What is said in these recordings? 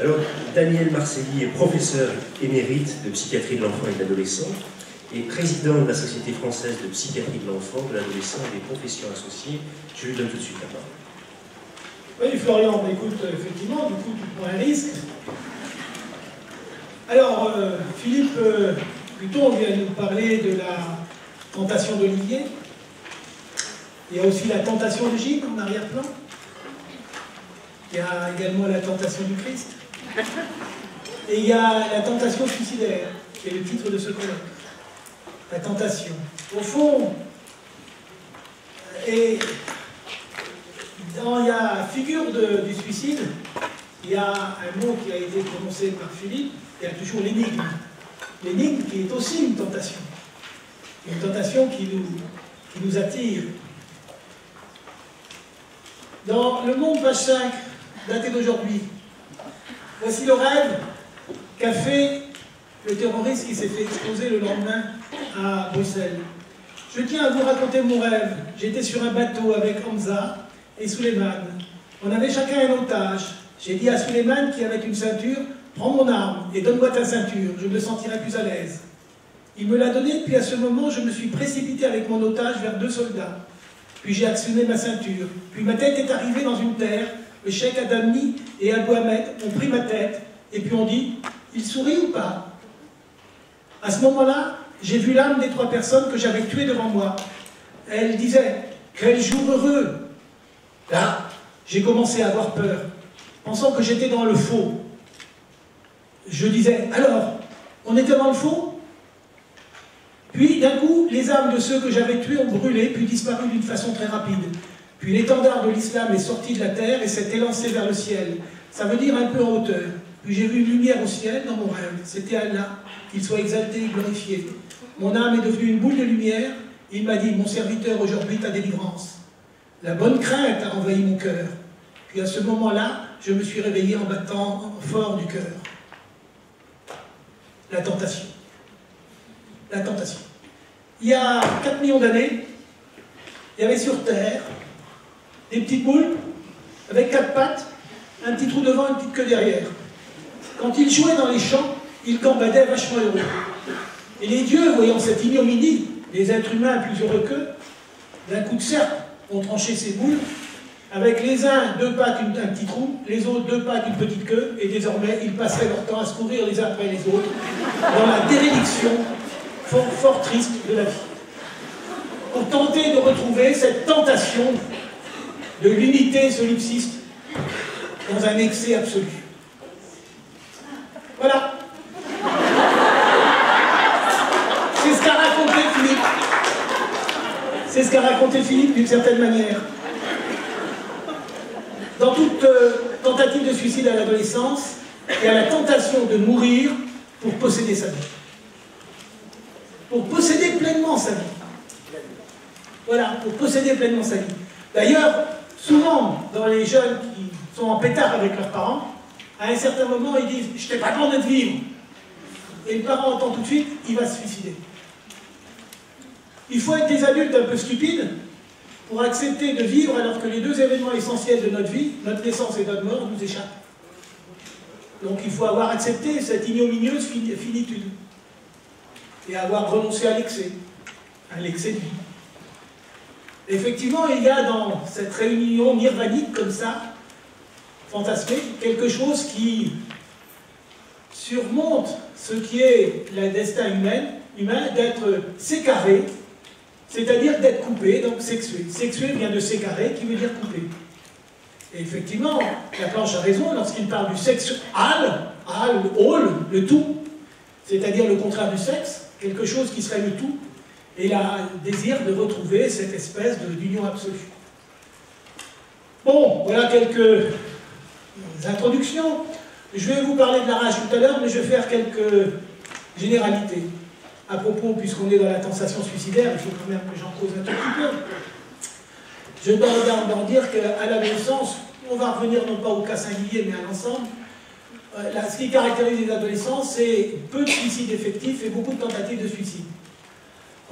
Alors, Daniel Marcelli est professeur émérite de psychiatrie de l'enfant et de l'adolescent et président de la Société française de psychiatrie de l'enfant, de l'adolescent et des professions associées. Je lui donne tout de suite la parole. Oui, Florian, écoute, effectivement, du coup, tu prends un risque. Alors, euh, Philippe euh, Pluton vient nous parler de la tentation d'Olivier. Il y a aussi la tentation de Gilles en arrière-plan. Il y a également la tentation du Christ. Et il y a la tentation suicidaire, qui est le titre de ce colloque. La tentation. Au fond, et dans la figure du suicide, il y a un mot qui a été prononcé par Philippe, il y a toujours l'énigme. L'énigme qui est aussi une tentation. Une tentation qui nous, qui nous attire. Dans Le Monde, page 5, daté d'aujourd'hui, voici le rêve qu'a fait le terroriste qui s'est fait exploser le lendemain à Bruxelles. Je tiens à vous raconter mon rêve. J'étais sur un bateau avec Hamza et Suleiman. On avait chacun un otage. J'ai dit à Suleiman qui avait une ceinture Prends mon arme et donne-moi ta ceinture, je me sentirai plus à l'aise. Il me l'a donnée, puis à ce moment, je me suis précipité avec mon otage vers deux soldats. Puis j'ai actionné ma ceinture. Puis ma tête est arrivée dans une terre. Le cheikh Adamni et Abou Ahmed ont pris ma tête et puis on dit Il sourit ou pas? À ce moment-là, j'ai vu l'âme des trois personnes que j'avais tuées devant moi. Elle disait Quel jour heureux Là, j'ai commencé à avoir peur, pensant que j'étais dans le faux je disais, alors, on était dans le faux? Puis d'un coup, les âmes de ceux que j'avais tués ont brûlé, puis disparu d'une façon très rapide. Puis l'étendard de l'islam est sorti de la terre et s'est élancé vers le ciel. Ça veut dire un peu en hauteur. Puis j'ai vu une lumière au ciel dans mon rêve. C'était Allah, qu'il soit exalté et glorifié. Mon âme est devenue une boule de lumière. il m'a dit, mon serviteur, aujourd'hui, ta délivrance. La bonne crainte a envahi mon cœur. Puis à ce moment-là, je me suis réveillé en battant fort du cœur la tentation. La tentation. Il y a 4 millions d'années, il y avait sur Terre des petites boules avec quatre pattes, un petit trou devant, une petite queue derrière. Quand ils jouaient dans les champs, ils gambadaient vachement heureux. Et les dieux, voyant cette ignominie, les êtres humains plus heureux qu'eux, d'un coup de serpe, ont tranché ces boules avec les uns deux pattes, un petit trou, les autres deux pattes, une petite queue, et désormais ils passeraient leur temps à se courir les uns après les autres dans la dérédiction fort triste de la vie. Pour tenter de retrouver cette tentation de l'unité solipsiste dans un excès absolu. Voilà. C'est ce qu'a raconté Philippe. C'est ce qu'a raconté Philippe d'une certaine manière. Dans toute euh, tentative de suicide à l'adolescence, il y a la tentation de mourir pour posséder sa vie. Pour posséder pleinement sa vie. Voilà, pour posséder pleinement sa vie. D'ailleurs, souvent, dans les jeunes qui sont en pétard avec leurs parents, à un certain moment, ils disent Je t'ai pas demandé de vivre. Et le parent entend tout de suite Il va se suicider. Il faut être des adultes un peu stupides pour accepter de vivre alors que les deux événements essentiels de notre vie, notre naissance et notre mort, nous échappent. Donc il faut avoir accepté cette ignominieuse finitude et avoir renoncé à l'excès, à l'excès de vie. Effectivement, il y a dans cette réunion nirvanique comme ça, fantasmée, quelque chose qui surmonte ce qui est le destin humain, d'être sécaré c'est-à-dire d'être coupé, donc sexué. Sexué vient de sécaré, qui veut dire coupé. Et effectivement, la planche a raison lorsqu'il parle du sexe al, al, all, le tout, c'est-à-dire le contraire du sexe, quelque chose qui serait le tout, et le désir de retrouver cette espèce d'union absolue. Bon, voilà quelques introductions. Je vais vous parler de la rage tout à l'heure, mais je vais faire quelques généralités à propos, puisqu'on est dans la tentation suicidaire, il faut quand même que j'en cause un tout petit peu. Je dois d'abord dire qu'à la naissance, on va revenir non pas au cas singulier, mais à l'ensemble. Euh, ce qui caractérise les adolescents, c'est peu de suicides effectifs et beaucoup de tentatives de suicide.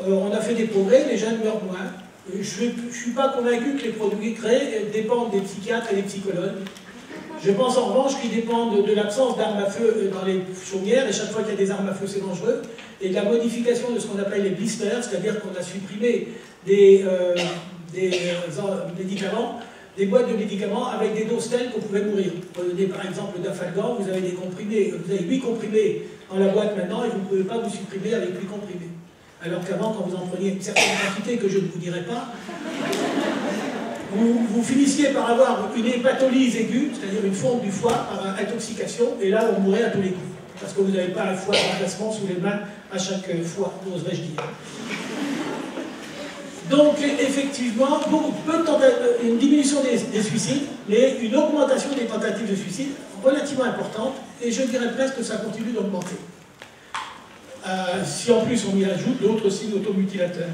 Euh, on a fait des progrès, les jeunes meurent moins. Euh, je ne suis pas convaincu que les produits créés dépendent des psychiatres et des psychologues. Je pense en revanche qu'ils dépendent de l'absence d'armes à feu dans les chaumières, et chaque fois qu'il y a des armes à feu, c'est dangereux, et de la modification de ce qu'on appelle les blisters, c'est-à-dire qu'on a supprimé des, euh, euh, médicaments, des boîtes de médicaments avec des doses telles qu'on pouvait mourir. Prenez par exemple d'Afalgan, vous avez des comprimés, vous avez 8 comprimés dans la boîte maintenant, et vous ne pouvez pas vous supprimer avec 8 comprimés. Alors qu'avant, quand vous en preniez une certaine quantité que je ne vous dirai pas, vous, finissiez par avoir une hépatolyse aiguë, c'est-à-dire une fonte du foie par intoxication, et là on mourrait à tous les coups, parce que vous n'avez pas un foie de remplacement sous les mains à chaque fois, oserais-je dire. Donc effectivement, une diminution des, suicides, mais une augmentation des tentatives de suicide relativement importante, et je dirais presque que ça continue d'augmenter. Euh, si en plus on y ajoute d'autres signes automutilateurs.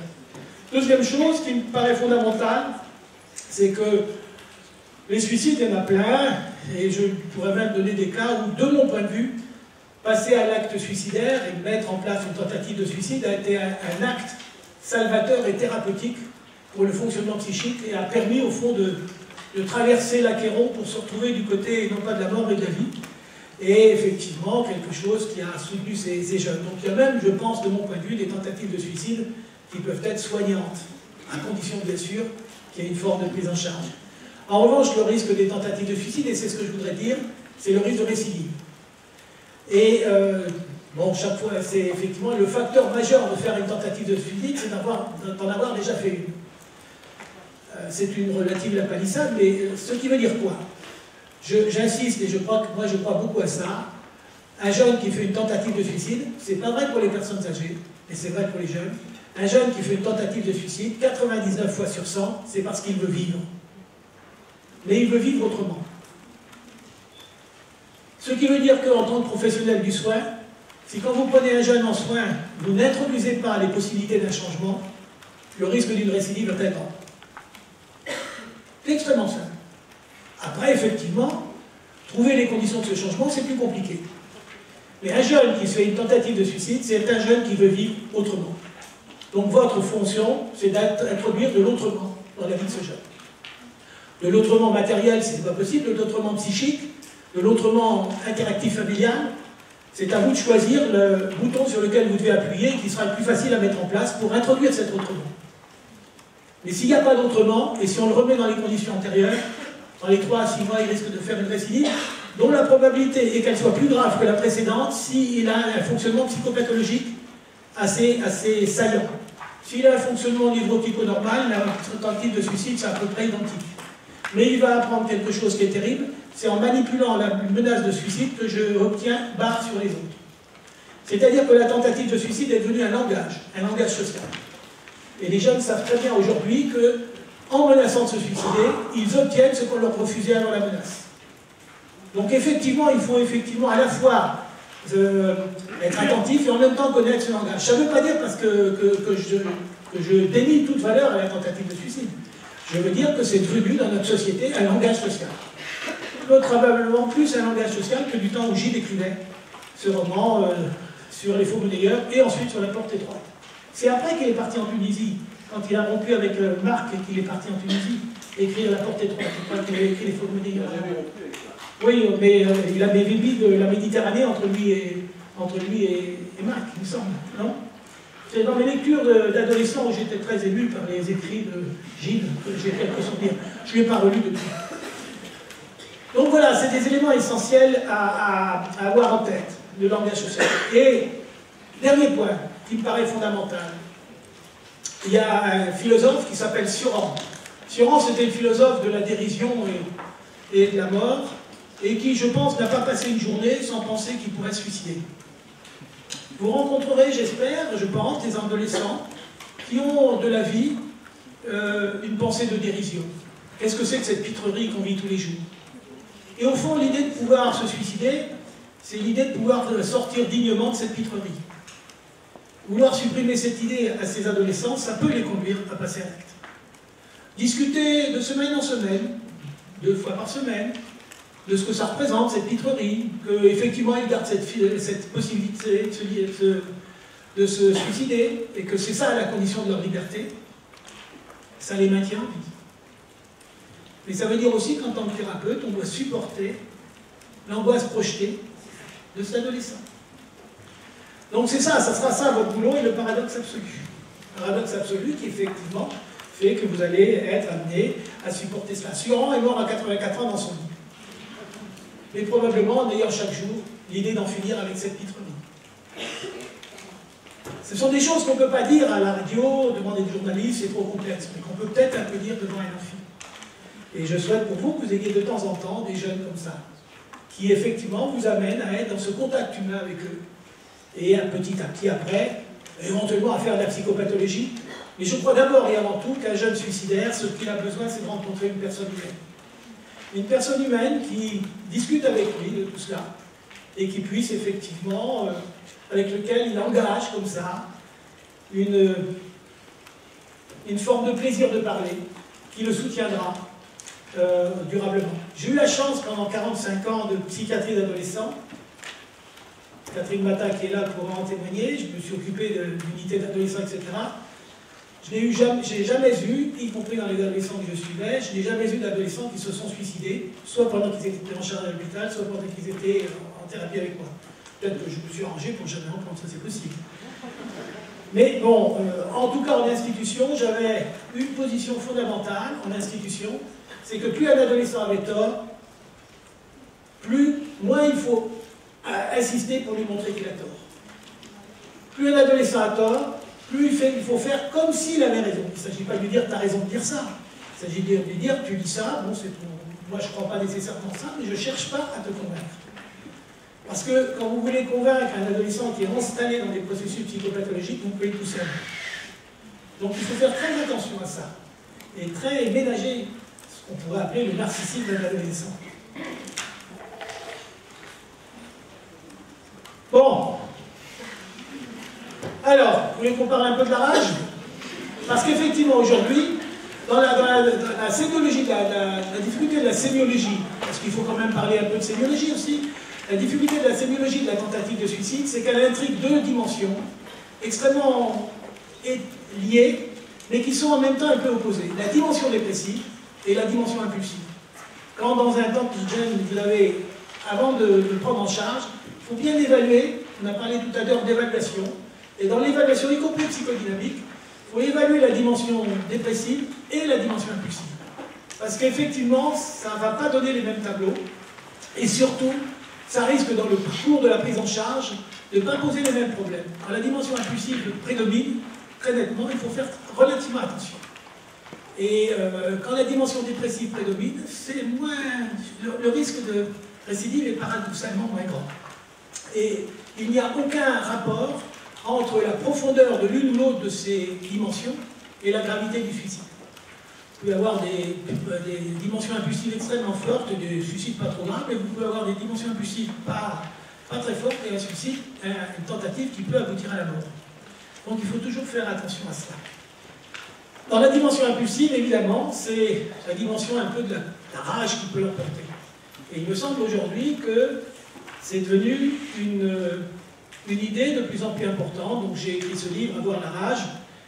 Deuxième chose qui me paraît fondamentale, c'est que les suicides, il y en a plein, et je pourrais même donner des cas où, de mon point de vue, passer à l'acte suicidaire et mettre en place une tentative de suicide a été un, acte salvateur et thérapeutique pour le fonctionnement psychique et a permis au fond de, traverser l'Achéron pour se retrouver du côté non pas de la mort mais de la vie. Et effectivement, quelque chose qui a soutenu ces, jeunes. Donc il y a même, je pense, de mon point de vue, des tentatives de suicide qui peuvent être soignantes, à condition bien sûr qui est une forme de prise en charge. En revanche, le risque des tentatives de suicide, et c'est ce que je voudrais dire, c'est le risque de récidive. Et euh, bon, chaque fois, c'est effectivement le facteur majeur de faire une tentative de suicide, c'est d'en avoir, déjà fait une. Euh, c'est une relative la palissade, mais euh, ce qui veut dire quoi? J'insiste, et je crois que moi je crois beaucoup à ça. Un jeune qui fait une tentative de suicide, c'est pas vrai pour les personnes âgées, mais c'est vrai pour les jeunes, un jeune qui fait une tentative de suicide, 99 fois sur 100, c'est parce qu'il veut vivre. Mais il veut vivre autrement. Ce qui veut dire qu'en tant que professionnel du soin, si quand vous prenez un jeune en soin, vous n'introduisez pas les possibilités d'un changement, le risque d'une récidive est très grand. C'est extrêmement simple. Après, effectivement, trouver les conditions de ce changement, c'est plus compliqué. Mais un jeune qui fait une tentative de suicide, c'est un jeune qui veut vivre autrement. Donc votre fonction, c'est d'introduire de l'autrement dans la vie de ce jeune. De l'autrement matériel, ce n'est pas possible, de l'autrement psychique, de l'autrement interactif familial, c'est à vous de choisir le bouton sur lequel vous devez appuyer qui sera le plus facile à mettre en place pour introduire cet autrement. Mais s'il n'y a pas d'autrement, et si on le remet dans les conditions antérieures, dans les 3 à 6 mois, il risque de faire une récidive, dont la probabilité est qu'elle soit plus grave que la précédente s'il a un fonctionnement psychopathologique assez, assez saillant. S'il a un fonctionnement névrotico-normal, la tentative de suicide, c'est à peu près identique. Mais il va apprendre quelque chose qui est terrible, c'est en manipulant la menace de suicide que je obtiens barre sur les autres. C'est-à-dire que la tentative de suicide est devenue un langage, un langage social. Et les jeunes savent très bien aujourd'hui que, en menaçant de se suicider, ils obtiennent ce qu'on leur refusait avant la menace. Donc effectivement, il faut effectivement à la fois être attentif et en même temps connaître ce langage. Ça ne veut pas dire parce que, je, dénie toute valeur à la tentative de suicide. Je veux dire que c'est devenu dans notre société un langage social. Probablement plus un langage social que du temps où Gilles écrivait ce roman euh, sur les faux monnayeurs et ensuite sur la porte étroite. C'est après qu'il est parti en Tunisie, quand il a rompu avec euh, Marc et qu'il est parti en Tunisie, écrire la porte étroite. Je crois qu'il a écrit les faux. Oui, mais euh, il avait vécu de la Méditerranée entre lui et, entre lui et, Marc, il me semble, non? C'est dans mes lectures d'adolescent où j'étais très ému par les écrits de Gilles, que j'ai quelques souvenirs. Je ne l'ai pas relu depuis. Donc voilà, c'est des éléments essentiels à, avoir en tête, le langage social. Et, dernier point, qui me paraît fondamental, il y a un philosophe qui s'appelle Sioran. Sioran, c'était le philosophe de la dérision et de la mort, et qui, je pense, n'a pas passé une journée sans penser qu'il pourrait se suicider. Vous rencontrerez, j'espère, je pense, des adolescents qui ont de la vie euh, une pensée de dérision. Qu'est-ce que c'est que cette pitrerie qu'on vit tous les jours? Et au fond, l'idée de pouvoir se suicider, c'est l'idée de pouvoir sortir dignement de cette pitrerie. Vouloir supprimer cette idée à ces adolescents, ça peut les conduire à passer à l'acte. Discuter de semaine en semaine, deux fois par semaine, de ce que ça représente, cette pitrerie, qu'effectivement ils gardent cette, possibilité de se, de se, suicider, et que c'est ça la condition de leur liberté, ça les maintient en vie. Mais ça veut dire aussi qu'en tant que thérapeute, on doit supporter l'angoisse projetée de cet adolescent. Donc c'est ça, ça sera ça votre boulot et le paradoxe absolu. Paradoxe absolu qui effectivement fait que vous allez être amené à supporter cela. Suran est mort à 84 ans dans son lit. Mais probablement en ayant chaque jour l'idée d'en finir avec cette vie. Ce sont des choses qu'on ne peut pas dire à la radio, devant des journalistes, c'est trop complexe, mais qu'on peut peut-être un peu dire devant un enfant. Et je souhaite pour vous que vous ayez de temps en temps des jeunes comme ça, qui effectivement vous amènent à être dans ce contact humain avec eux, et petit à petit après, éventuellement à faire de la psychopathologie. Mais je crois d'abord et avant tout qu'un jeune suicidaire, ce qu'il a besoin, c'est de rencontrer une personne humaine. Une personne humaine qui discute avec lui de tout cela, et qui puisse effectivement... Euh, avec lequel il engage comme ça une, une forme de plaisir de parler qui le soutiendra euh, durablement. J'ai eu la chance pendant 45 ans de psychiatrie d'adolescents. Catherine Mata qui est là pour en témoigner, je me suis occupé de l'unité d'adolescents, etc. Je n'ai jamais, eu, y compris dans les adolescents que je suivais, je n'ai jamais eu d'adolescents qui se sont suicidés, soit pendant qu'ils étaient en charge à l'hôpital, soit pendant qu'ils étaient en thérapie avec moi. Peut-être que je me suis arrangé pour jamais ça, c'est possible. Mais bon, euh, en tout cas en institution, j'avais une position fondamentale en institution, c'est que plus un adolescent avait tort, plus, moins il faut euh, insister pour lui montrer qu'il a tort. Plus un adolescent a tort, plus il, faut faire comme s'il avait raison. Il ne s'agit pas de lui dire tu as raison de dire ça. Il s'agit de lui dire tu dis ça, bon, c'est moi je ne crois pas nécessairement ça, mais je ne cherche pas à te convaincre. Parce que quand vous voulez convaincre un adolescent qui est installé dans des processus psychopathologiques, vous pouvez tout seul. Donc il faut faire très attention à ça. Et très ménager ce qu'on pourrait appeler le narcissisme d'un adolescent. Bon. Alors, vous voulez qu'on parle un peu de la rage? Parce qu'effectivement, aujourd'hui, dans, la, sémiologie, la, difficulté de la sémiologie, parce qu'il faut quand même parler un peu de sémiologie aussi, la difficulté de la sémiologie de la tentative de suicide, c'est qu'elle intrigue deux dimensions extrêmement liées, mais qui sont en même temps un peu opposées. La dimension dépressive et la dimension impulsive. Quand dans un temps jeune, vous avez, avant de, le prendre en charge, faut bien évaluer, on a parlé tout à l'heure d'évaluation, et dans l'évaluation, y compris psychodynamique, il faut évaluer la dimension dépressive et la dimension impulsive. Parce qu'effectivement, ça ne va pas donner les mêmes tableaux, et surtout, ça risque dans le parcours de la prise en charge de ne pas poser les mêmes problèmes. Quand la dimension impulsive prédomine, très nettement, il faut faire relativement attention. Et euh, quand la dimension dépressive prédomine, c'est moins, le, risque de récidive est paradoxalement moins grand. Et il n'y a aucun rapport entre la profondeur de l'une ou l'autre de ces dimensions et la gravité du suicide. Vous pouvez avoir des, dimensions impulsives extrêmement fortes, des suicides pas trop graves, mais vous pouvez avoir des dimensions impulsives pas, très fortes et un suicide, une tentative qui peut aboutir à la mort. Donc il faut toujours faire attention à cela. Dans la dimension impulsive, évidemment, c'est la dimension un peu de la, rage qui peut l'emporter. Et il me semble aujourd'hui que c'est devenu une, une idée de plus en plus importante. Donc j'ai écrit ce livre, Avoir la rage,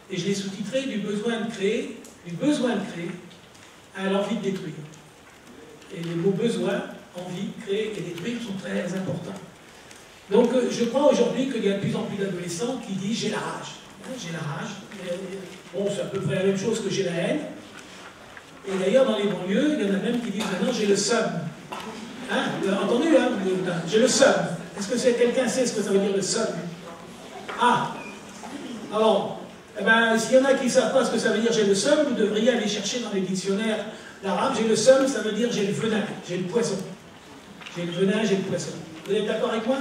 et je l'ai sous-titré du besoin de créer du besoin de créer à l'envie de détruire. Et les mots besoin, envie, créer et détruire sont très importants. Donc euh, je crois aujourd'hui qu'il y a de plus en plus d'adolescents qui disent j'ai la rage. Hein, j'ai la rage. Bon, c'est à peu près la même chose que j'ai la haine. Et d'ailleurs, dans les banlieues, il y en a même qui disent maintenant j'ai le seum. Hein, vous avez entendu, hein J'ai le seum. Est-ce que quelqu'un sait ce que ça veut dire le seum? Ah Alors, eh ben, s'il y en a qui ne savent pas ce que ça veut dire j'ai le seum, vous devriez aller chercher dans les dictionnaires l'arabe. J'ai le seum, ça veut dire j'ai le venin, j'ai le poisson. J'ai le venin, j'ai le poisson. Vous êtes d'accord avec moi?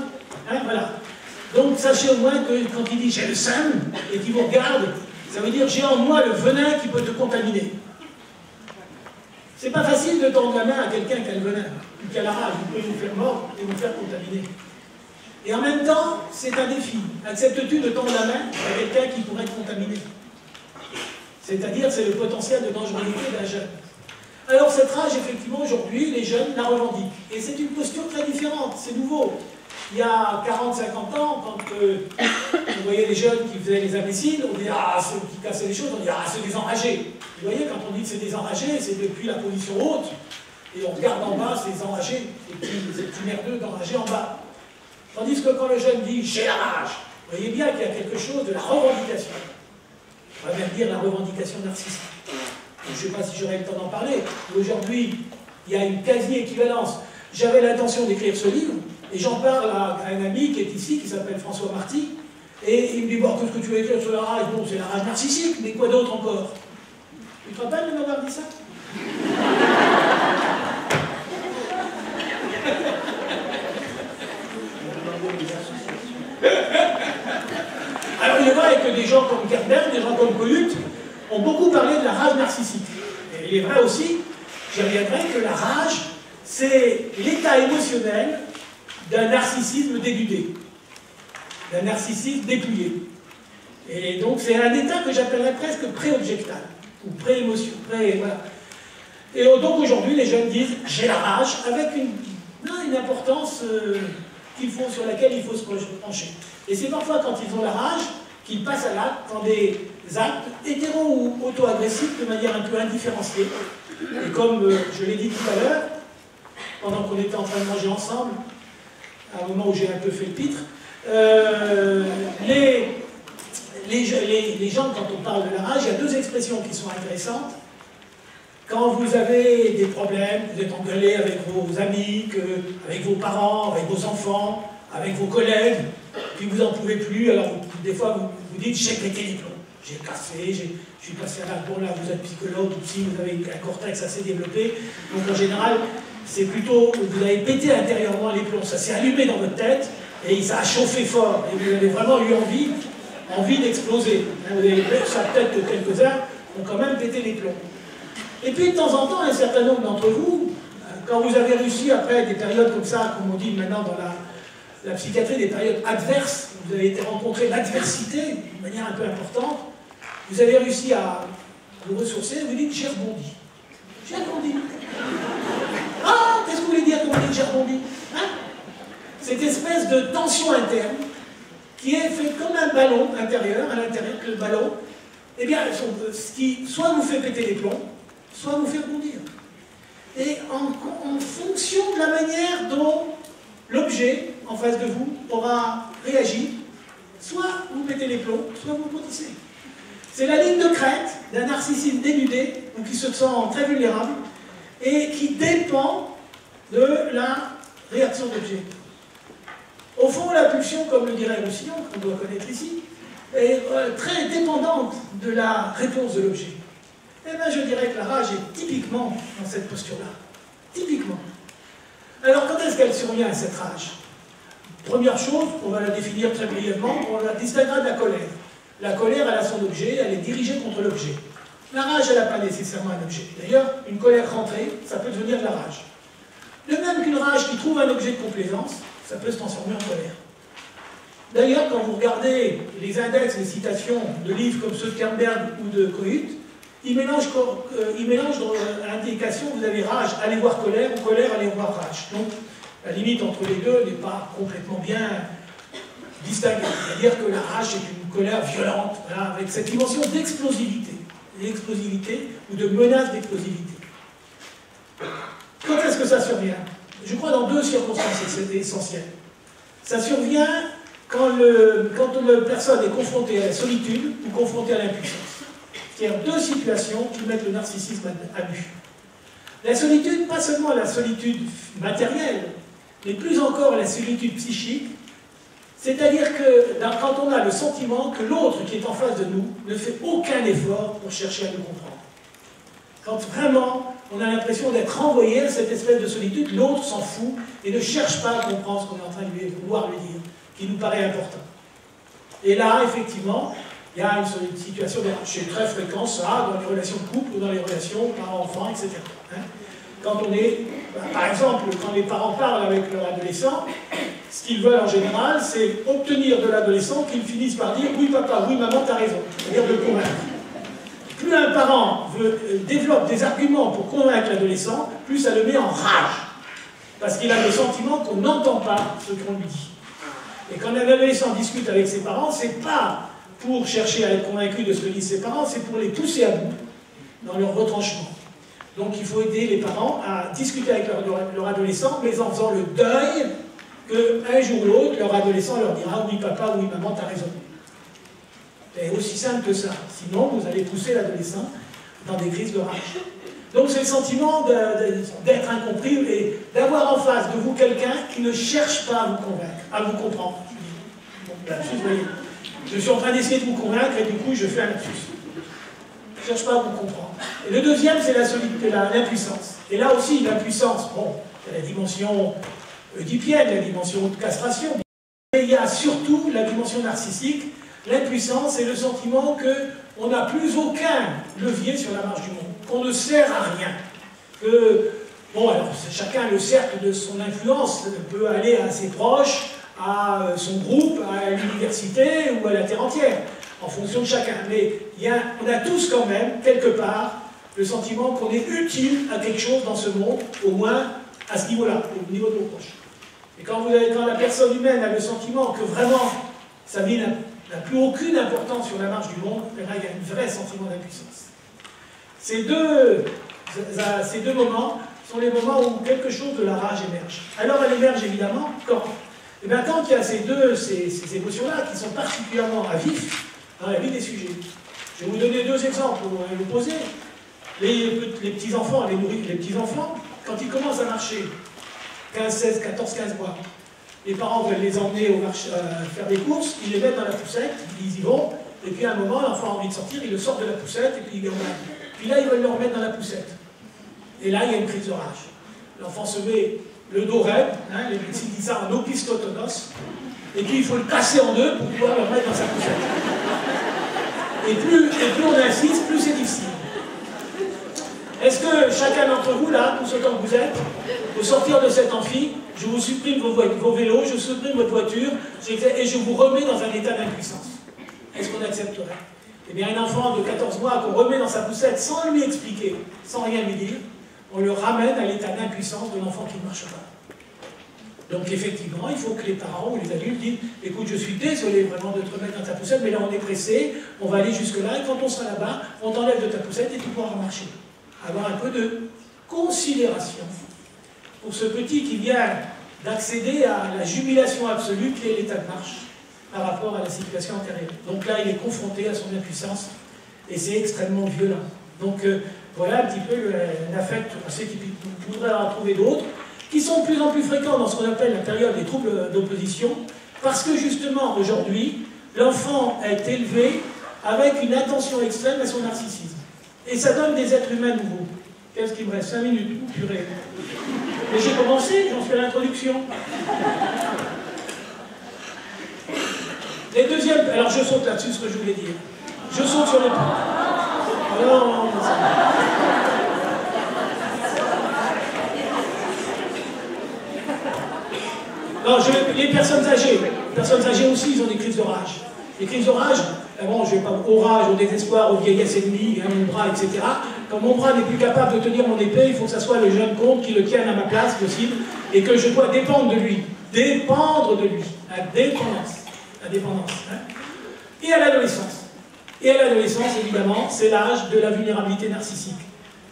Hein, Voilà. Donc sachez au moins que quand il dit j'ai le seum et qu'il vous regarde, ça veut dire j'ai en moi le venin qui peut te contaminer. C'est pas facile de tendre la main à quelqu'un qui a le venin, qui a la rage, il peut vous faire mort et vous faire contaminer. Et en même temps, c'est un défi. Acceptes-tu de tendre la main à quelqu'un qui pourrait être contaminé C'est-à-dire, c'est le potentiel de dangerosité d'un jeune. Alors cette rage, effectivement, aujourd'hui, les jeunes la revendiquent. Et c'est une posture très différente, c'est nouveau. Il y a 40-50 ans, quand euh, on voyait les jeunes qui faisaient les imbéciles, on disait « Ah, ceux qui cassaient les choses », on disait « Ah, c'est des enragés ». Vous voyez, quand on dit que c'est des enragés, c'est depuis la position haute et on regarde en bas ces enragés, ces petits merdeux d'enragés en bas. Tandis que quand le jeune dit j'ai la rage, vous voyez bien qu'il y a quelque chose de la revendication. On va même dire la revendication narcissique. Je ne sais pas si j'aurai le temps d'en parler, mais aujourd'hui, il y a une quasi-équivalence. J'avais l'intention d'écrire ce livre, et j'en parle à, un ami qui est ici, qui s'appelle François Marty, et il me dit Bon, qu'est-ce que tu veux écrire sur la rage? Bon, c'est la rage narcissique, mais quoi d'autre encore? Tu te rappelles de m'avoir dit ça Alors il est vrai que des gens comme Kerber, des gens comme Colut, ont beaucoup parlé de la rage narcissique. Et il est vrai aussi, j'y reviendrai, que la rage, c'est l'état émotionnel d'un narcissisme dénudé, d'un narcissisme dépouillé. Et donc c'est un état que j'appellerais presque pré-objectal, ou pré-émotion, pré voilà. Et donc aujourd'hui, les jeunes disent j'ai la rage, avec une, une importance euh, faut, sur laquelle il faut se pencher. Et c'est parfois quand ils ont la rage qu'ils passent à l'acte dans des actes hétéro ou auto-agressifs de manière un peu indifférenciée. Et comme euh, je l'ai dit tout à l'heure, pendant qu'on était en train de manger ensemble, à un moment où j'ai un peu fait le pitre, euh, les, les, les, gens, quand on parle de la rage, il y a deux expressions qui sont intéressantes. Quand vous avez des problèmes, vous êtes engueulé avec vos amis, que, avec vos parents, avec vos enfants, avec vos collègues, puis vous n'en pouvez plus, alors des fois vous vous dites j'ai pété les plombs, j'ai cassé, je suis passé à la bon là vous êtes psychologue ou si vous avez un cortex assez développé, donc en général c'est plutôt vous avez pété intérieurement les plombs, ça s'est allumé dans votre tête et ça a chauffé fort et vous avez vraiment eu envie, envie d'exploser. Vous avez tête de quelques heures ont quand même pété les plombs. Et puis de temps en temps, un certain nombre d'entre vous, quand vous avez réussi après des périodes comme ça, comme on dit maintenant dans la, la psychiatrie, des périodes adverses, vous avez été rencontré l'adversité d'une manière un peu importante, vous avez réussi à vous ressourcer, vous dites j'ai rebondi. J'ai rebondi. Ah, qu'est-ce que vous voulez dire quand vous dites j'ai rebondi hein? Cette espèce de tension interne qui est faite comme un ballon intérieur, à l'intérieur que le ballon, eh bien, ce qui soit vous fait péter les plombs, soit vous fait rebondir. Et en, fonction de la manière dont l'objet en face de vous aura réagi, soit vous mettez les plombs, soit vous rebondissez. C'est la ligne de crête d'un narcissisme dénudé, ou qui se sent très vulnérable, et qui dépend de la réaction d'objet. Au fond, la pulsion, comme le dirait Roussillon, qu'on doit connaître ici, est euh, très dépendante de la réponse de l'objet. Eh bien, je dirais que la rage est typiquement dans cette posture-là. Typiquement. Alors, quand est-ce qu'elle survient, cette rage? Première chose, on va la définir très brièvement, on la distinguera de la colère. La colère, elle a son objet, elle est dirigée contre l'objet. La rage, elle n'a pas nécessairement un objet. D'ailleurs, une colère rentrée, ça peut devenir de la rage. De même qu'une rage qui trouve un objet de complaisance, ça peut se transformer en colère. D'ailleurs, quand vous regardez les index, les citations de livres comme ceux de Kernberg ou de Cohut, il mélange, euh, il mélange dans l'indication, vous avez rage, allez voir colère, ou colère, allez voir rage. Donc, la limite entre les deux n'est pas complètement bien distinguée. C'est-à-dire que la rage est une colère violente, avec cette dimension d'explosivité, d'explosivité ou de menace d'explosivité. Quand est-ce que ça survient? Je crois dans deux circonstances essentielles. Ça survient quand, le, quand la personne est confrontée à la solitude ou confrontée à l'impuissance. C'est-à-dire deux situations qui mettent le narcissisme à but. La solitude, pas seulement la solitude matérielle, mais plus encore la solitude psychique, c'est-à-dire que quand on a le sentiment que l'autre qui est en face de nous ne fait aucun effort pour chercher à nous comprendre. Quand vraiment on a l'impression d'être renvoyé à cette espèce de solitude, l'autre s'en fout et ne cherche pas à comprendre ce qu'on est en train de vouloir lui dire, qui nous paraît important. Et là, effectivement, il y a une, situation c'est très fréquent ça dans les relations de couple ou dans les relations parents-enfants, etc. Hein. quand on est, bah, par exemple, quand les parents parlent avec leur adolescent, ce qu'ils veulent en général, c'est obtenir de l'adolescent qu'il finisse par dire oui papa, oui maman, t'as raison, c'est-à-dire de convaincre. Plus un parent euh, développe des arguments pour convaincre l'adolescent, plus ça le met en rage. Parce qu'il a le sentiment qu'on n'entend pas ce qu'on lui dit. Et quand un adolescent discute avec ses parents, c'est pas pour chercher à être convaincu de ce que disent ses parents, c'est pour les pousser à bout dans leur retranchement. Donc il faut aider les parents à discuter avec leur adolescent, mais en faisant le deuil qu'un jour ou l'autre, leur adolescent leur dira oui papa, oui maman, t'as raison. C'est aussi simple que ça. Sinon, vous allez pousser l'adolescent dans des crises de rage. Donc c'est le sentiment d'être incompris et d'avoir en face de vous quelqu'un qui ne cherche pas à vous convaincre, à vous comprendre. Je suis en train d'essayer de vous convaincre et du coup je fais un lapsus. Je ne cherche pas à vous comprendre. Et le deuxième, c'est l'impuissance. Et là aussi, l'impuissance, bon, la dimension oedipienne, la dimension de castration, mais il y a surtout la dimension narcissique, l'impuissance et le sentiment qu'on n'a plus aucun levier sur la marche du monde, qu'on ne sert à rien. Bon, alors chacun, le cercle de son influence peut aller à ses proches, à son groupe, à l'université ou à la terre entière, en fonction de chacun. Mais on a tous quand même, quelque part, le sentiment qu'on est utile à quelque chose dans ce monde, au moins à ce niveau-là, au niveau de nos proches. Et quand, vous avez, quand la personne humaine a le sentiment que vraiment sa vie n'a plus aucune importance sur la marche du monde, eh ben, il y a un vrai sentiment d'impuissance. Ces deux, ces deux moments sont les moments où quelque chose de la rage émerge. Alors elle émerge évidemment quand Et eh bien, quand il y a ces deux, ces, ces émotions-là qui sont particulièrement à vif dans la vie des sujets. Je vais vous donner deux exemples pour vous poser. Les, les petits-enfants, les, les petits-enfants, quand ils commencent à marcher, 15, 16, 14, 15 mois. Les parents veulent les emmener au marché, euh, faire des courses, ils les mettent dans la poussette, ils y vont, et puis à un moment, l'enfant a envie de sortir, il le sort de la poussette, et puis il est Puis là, ils veulent le remettre dans la poussette. Et là, il y a une crise de rage. L'enfant se met le dos raide, hein, les médecins disent ça en opistotonos, et puis il faut le casser en deux pour pouvoir le remettre dans sa poussette. Et plus, et plus on insiste, plus c'est difficile. Est-ce que chacun d'entre vous, là, tout ce temps que vous êtes, au sortir de cet amphi, je vous supprime vos, vos vélos, je supprime votre voiture, et je vous remets dans un état d'impuissance. Est-ce qu'on accepterait? Eh bien, un enfant de 14 mois qu'on remet dans sa poussette sans lui expliquer, sans rien lui dire, on le ramène à l'état d'impuissance de l'enfant qui ne marche pas. Donc effectivement, il faut que les parents ou les adultes disent écoute, je suis désolé vraiment de te remettre dans ta poussette, mais là on est pressé, on va aller jusque-là, et quand on sera là-bas, on t'enlève de ta poussette et tu pourras marcher avoir un peu de considération pour ce petit qui vient d'accéder à la jubilation absolue qui est l'état de marche par rapport à la situation antérieure. Donc là, il est confronté à son impuissance et c'est extrêmement violent. Donc euh, voilà un petit peu l'affect assez typique. On voudrait en trouver d'autres qui sont de plus en plus fréquents dans ce qu'on appelle la période des troubles d'opposition parce que justement aujourd'hui, l'enfant est élevé avec une attention extrême à son narcissisme. Et ça donne des êtres humains nouveaux. Qu'est-ce qu'il me reste 5 minutes, purée. Mais j'ai commencé, j'en fais l'introduction. Les deuxièmes. Alors je saute là-dessus ce que je voulais dire. Je saute sur les. Ah non, non, non, je, les personnes âgées. Les personnes âgées aussi, ils ont des crises de rage. Les crises de rage, ah bon, je vais pas au rage, au désespoir, au vieillesse ennemie, à mon bras, etc. Quand mon bras n'est plus capable de tenir mon épée, il faut que ce soit le jeune comte qui le tienne à ma place possible et que je dois dépendre de lui. Dépendre de lui. La dépendance. La dépendance. Hein. et à l'adolescence. Et à l'adolescence, évidemment, c'est l'âge de la vulnérabilité narcissique.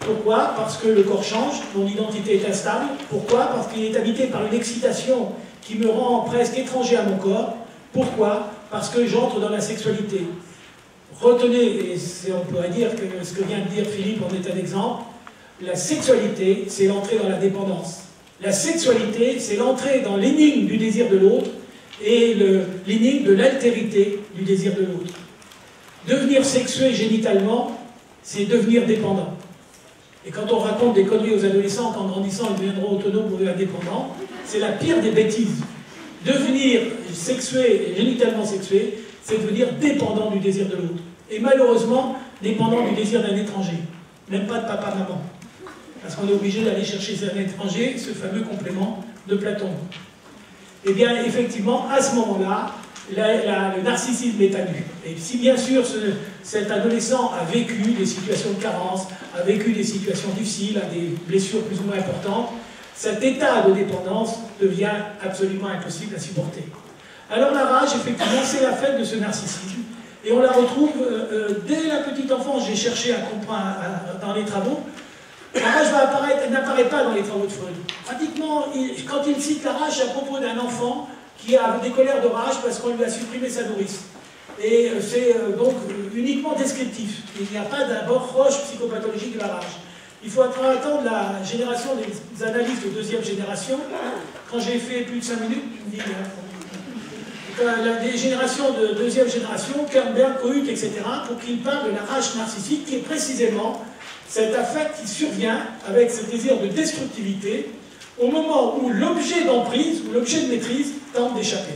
Pourquoi? Parce que le corps change, mon identité est instable. Pourquoi? Parce qu'il est habité par une excitation qui me rend presque étranger à mon corps. Pourquoi? Parce que j'entre dans la sexualité. Retenez, et on pourrait dire que ce que vient de dire Philippe en est un exemple, la sexualité, c'est l'entrée dans la dépendance. La sexualité, c'est l'entrée dans l'énigme du désir de l'autre et l'énigme de l'altérité du désir de l'autre. Devenir sexué génitalement, c'est devenir dépendant. Et quand on raconte des conneries aux adolescents qu'en grandissant ils deviendront autonomes ou indépendants, c'est la pire des bêtises. Devenir sexué, génitalement sexué, c'est devenir dépendant du désir de l'autre. Et malheureusement, dépendant du désir d'un étranger. Même pas de papa-maman. Parce qu'on est obligé d'aller chercher un étranger, ce fameux complément de Platon. Eh bien, effectivement, à ce moment-là, le narcissisme est à nu. Et si bien sûr cet adolescent a vécu des situations de carence, a vécu des situations difficiles, a des blessures plus ou moins importantes, cet état de dépendance devient absolument impossible à supporter. Alors la rage, effectivement, c'est la fête de ce narcissisme. Et on la retrouve euh, euh, dès la petite enfance. J'ai cherché à comprendre dans les travaux. La rage n'apparaît pas dans les travaux de Freud. Pratiquement, quand il cite la rage, à propos d'un enfant qui a des colères de rage parce qu'on lui a supprimé sa nourrice. Et euh, c'est donc uniquement descriptif. Il n'y a pas d'approche psychopathologique de la rage. Il faut attendre la génération des analyses de deuxième génération. Quand j'ai fait plus de 5 minutes, je me dis, des générations de deuxième génération, Kernberg, Cohut, etc., pour qu'ils parlent de la rage narcissique, qui est précisément cet affect qui survient avec ce désir de destructivité au moment où l'objet d'emprise, ou l'objet de maîtrise, tente d'échapper.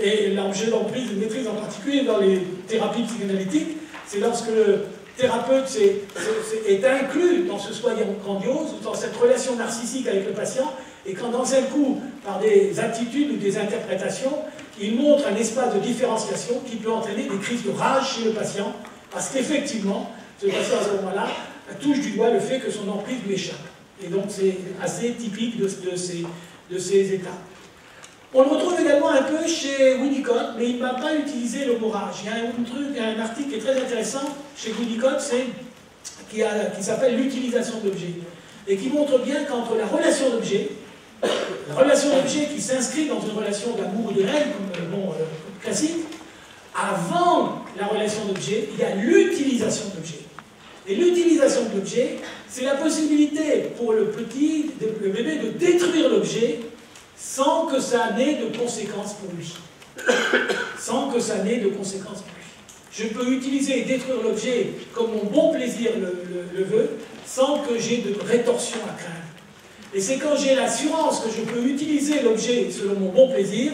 Et l'objet d'emprise, de maîtrise en particulier dans les thérapies psychanalytiques, c'est lorsque thérapeute est, inclus dans ce soin grandiose, ou dans cette relation narcissique avec le patient, et quand dans un coup, par des attitudes ou des interprétations, il montre un espace de différenciation qui peut entraîner des crises de rage chez le patient, parce qu'effectivement, ce patient à ce moment-là touche du doigt le fait que son emprise lui échappe. Et donc c'est assez typique de ces états. On le retrouve également un peu chez Winnicott, mais il ne m'a pas utilisé le mot rage. Il y a un, truc, un article qui est très intéressant chez Winnicott, qui, qui s'appelle l'utilisation d'objets, et qui montre bien qu'entre la relation d'objet, la relation d'objet qui s'inscrit dans une relation d'amour ou de haine, comme euh, bon, euh, classique, avant la relation d'objet, il y a l'utilisation d'objet. Et l'utilisation de l'objet, c'est la possibilité pour le petit, le bébé, de détruire l'objet sans que ça n'ait de conséquences pour lui. sans que ça n'ait de conséquences pour lui. Je peux utiliser et détruire l'objet comme mon bon plaisir le veut, sans que j'ai de rétorsion à craindre. Et c'est quand j'ai l'assurance que je peux utiliser l'objet selon mon bon plaisir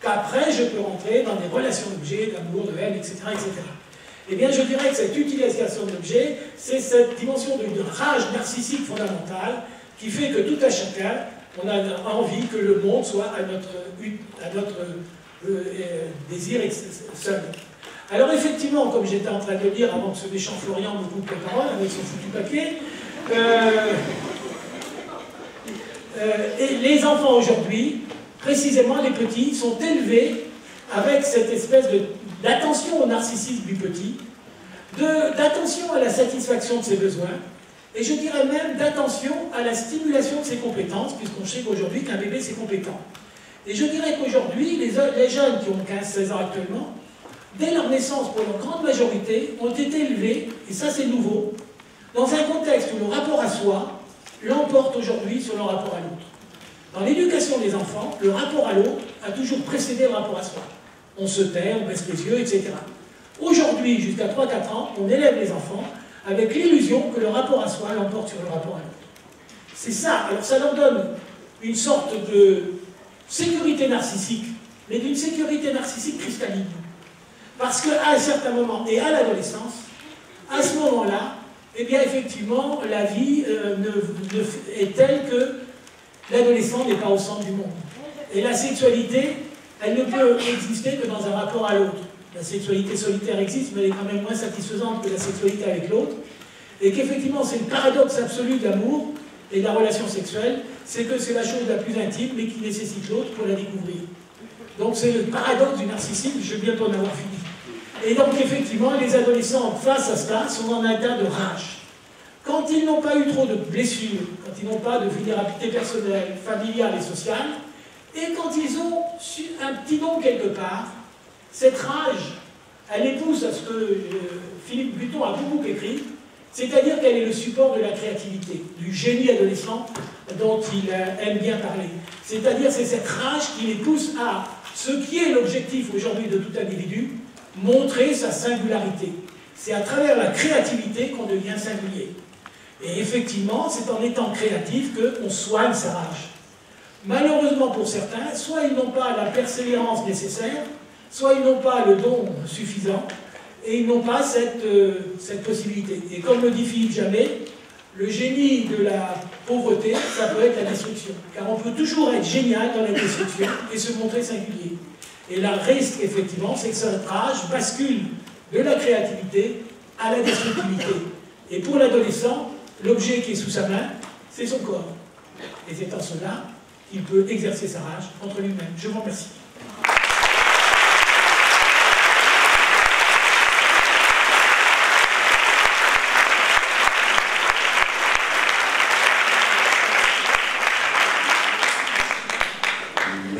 qu'après je peux rentrer dans des relations d'objet, d'amour, de haine, etc., etc. Eh bien, je dirais que cette utilisation d'objet, c'est cette dimension de rage narcissique fondamentale qui fait que tout à chacun, on a envie que le monde soit à notre, euh, euh, désir seul. Alors effectivement, comme j'étais en train de le dire avant que ce méchant Florian me coupe la parole avec son foutu papier, euh, et les enfants aujourd'hui, précisément les petits, sont élevés avec cette espèce d'attention au narcissisme du petit, d'attention à la satisfaction de ses besoins, et je dirais même d'attention à la stimulation de ses compétences, puisqu'on sait qu'aujourd'hui qu'un bébé c'est compétent. Et je dirais qu'aujourd'hui, les, jeunes qui ont 15-16 ans actuellement, dès leur naissance, pour leur grande majorité, ont été élevés, et ça c'est nouveau, dans un contexte où le rapport à soi l'emporte aujourd'hui sur le rapport à l'autre. Dans l'éducation des enfants, le rapport à l'autre a toujours précédé le rapport à soi. On se tait, on baisse les yeux, etc. Aujourd'hui, jusqu'à 3-4 ans, on élève les enfants avec l'illusion que le rapport à soi l'emporte sur le rapport à l'autre. C'est ça. Alors ça leur donne une sorte de sécurité narcissique, mais d'une sécurité narcissique cristalline. Parce qu'à un certain moment, et à l'adolescence, à ce moment-là, eh bien effectivement, la vie euh, est telle que l'adolescent n'est pas au centre du monde. Et la sexualité, elle ne peut exister que dans un rapport à l'autre. La sexualité solitaire existe, mais elle est quand même moins satisfaisante que la sexualité avec l'autre. Et qu'effectivement, c'est le paradoxe absolu de l'amour et de la relation sexuelle, c'est que c'est la chose la plus intime, mais qui nécessite l'autre pour la découvrir. Donc c'est le paradoxe du narcissisme, je vais bientôt en avoir fini. Et donc, effectivement, les adolescents, face à cela, sont en état de rage. Quand ils n'ont pas eu trop de blessures, quand ils n'ont pas de vulnérabilité personnelle, familiale et sociale, et quand ils ont un petit nom quelque part, cette rage, elle épouse à ce que euh, Philippe Buton a beaucoup écrit, c'est-à-dire qu'elle est le support de la créativité, du génie adolescent dont il aime bien parler. C'est-à-dire c'est cette rage qui les pousse à ce qui est l'objectif aujourd'hui de tout individu, montrer sa singularité. C'est à travers la créativité qu'on devient singulier. Et effectivement, c'est en étant créatif qu'on soigne sa rage. Malheureusement pour certains, soit ils n'ont pas la persévérance nécessaire, soit ils n'ont pas le don suffisant, et ils n'ont pas cette, euh, cette possibilité. Et comme le dit Philippe Jamais, le génie de la pauvreté, ça peut être la destruction. Car on peut toujours être génial dans la destruction et se montrer singulier. Et le risque, effectivement, c'est que cette rage bascule de la créativité à la destructivité. Et pour l'adolescent, l'objet qui est sous sa main, c'est son corps. Et c'est en cela qu'il peut exercer sa rage contre lui-même. Je vous remercie.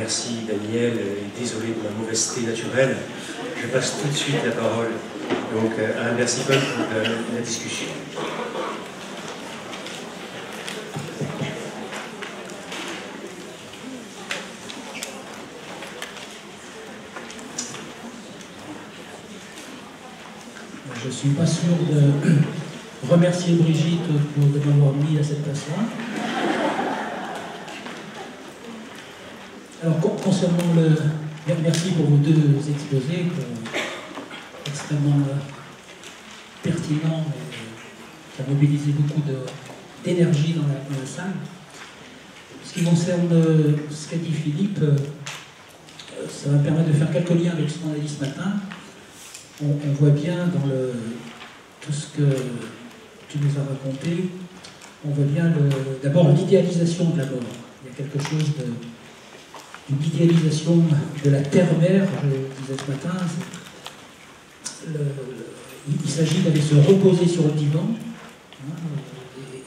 merci Daniel, et mauvaiseté naturelle. Je passe tout de suite la parole donc, à Merci Paul pour la discussion. Je ne suis pas sûr de remercier Brigitte pour m'avoir mis à cette place-là. Alors, concernant le. Merci pour vos deux exposés, extrêmement euh, pertinents et qui ont mobilisé beaucoup d'énergie dans, la, salle. Ce qui concerne euh, ce qu'a dit Philippe, euh, ça va permettre de faire quelques liens avec ce qu'on a dit ce matin. On, voit bien dans tout ce que tu nous as raconté, on voit bien d'abord l'idéalisation de la mort. Il y a quelque chose de une idéalisation de la terre-mère, je disais ce matin. il s'agit d'aller se reposer sur le divan, hein,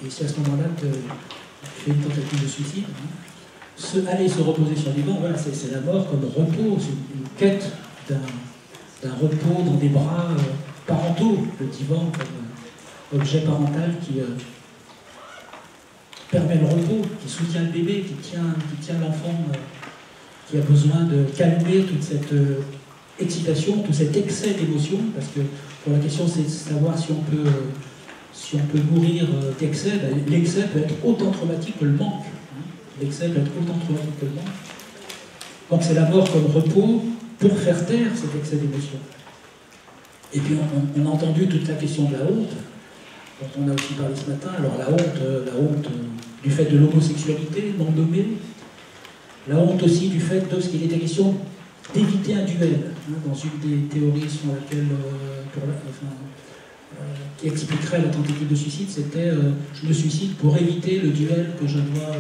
et, c'est à ce moment-là que tu fais une tentative de suicide. Hein. aller se reposer sur le divan, voilà, c'est la mort comme repos, une quête d'un repos dans des bras euh, parentaux, le divan comme objet parental qui euh, permet le repos, qui soutient le bébé, qui tient l'enfant. Qui a besoin de calmer toute cette euh, excitation, tout cet excès d'émotion, parce que pour la question c'est de savoir si on peut, euh, si on peut mourir euh, d'excès, ben, l'excès peut être autant traumatique que le manque. L'excès peut être autant traumatique que le manque. Donc c'est la mort comme repos pour faire taire cet excès d'émotion. Et puis on, a entendu toute la question de la honte, dont on a aussi parlé ce matin. Alors la honte, la honte du fait de l'homosexualité non nommée, la honte aussi du fait de ce qu'il était question d'éviter un duel, hein, dans une des théories sur laquelle, euh, euh, qui expliquerait la tentative de suicide, c'était euh, je me suicide pour éviter le duel que je dois,